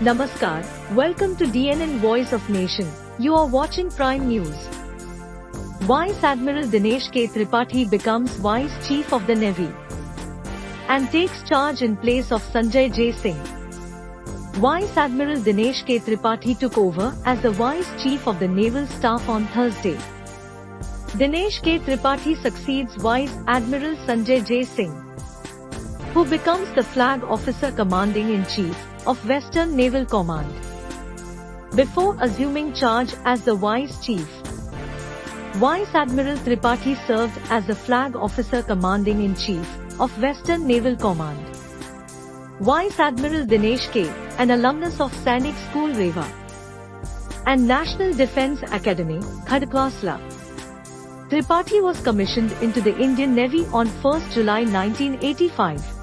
Namaskar, welcome to DNN Voice of Nation. You are watching Prime News. Vice Admiral Dinesh K. Tripathi becomes Vice Chief of the Navy and takes charge in place of Sanjay J. Singh. Vice Admiral Dinesh K. Tripathi took over as the Vice Chief of the Naval Staff on Thursday. Dinesh K. Tripathi succeeds Vice Admiral Sanjay J. Singh, who becomes the Flag Officer Commanding in Chief of Western Naval Command. Before assuming charge as the Vice Chief, Vice Admiral Tripathi served as the Flag Officer Commanding in Chief of Western Naval Command. Vice Admiral Dinesh K., an alumnus of Sainik School Rewa and National Defence Academy, Khadakwasla. Tripathi was commissioned into the Indian Navy on 1 July 1985.